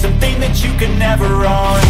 something that you can never own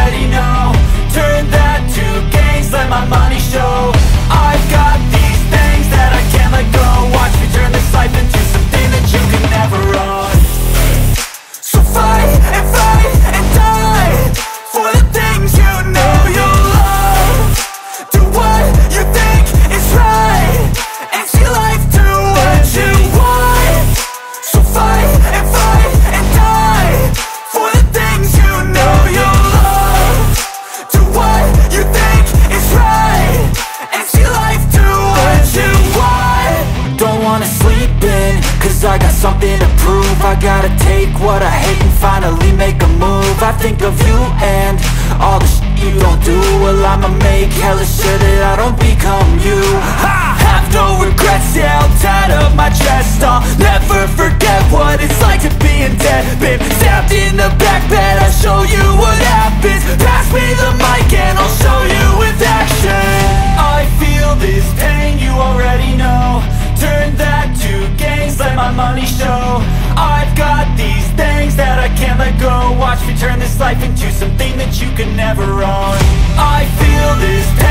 what I hate and finally make a move. I think of you and all the shit you don't do. Well I'ma make hella sure that I don't become you. I have no regrets, yeah I'll tat up my chest. I'll never life into something that you can never own. I feel this pain,